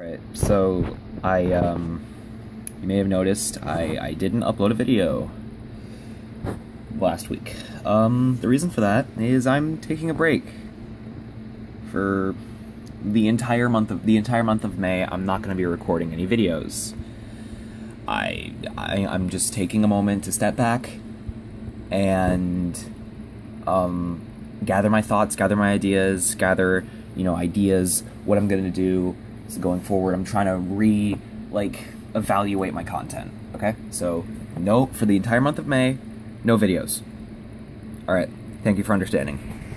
Alright, so I, um, you may have noticed I, I didn't upload a video last week. Um, the reason for that is I'm taking a break for the entire month of the entire month of May. I'm not going to be recording any videos. I, I I'm just taking a moment to step back and um, gather my thoughts, gather my ideas, gather you know ideas, what I'm going to do going forward. I'm trying to re like evaluate my content. Okay, so no for the entire month of May, no videos. All right, thank you for understanding.